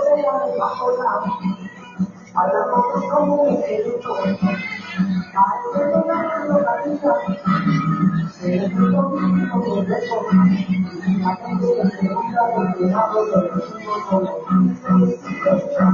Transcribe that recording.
在阳光下成长，阿拉梦中的天空也变色，阿拉心中的那个太阳，虽然心中有无数个，但心中的那个太阳，它会永远照耀着我。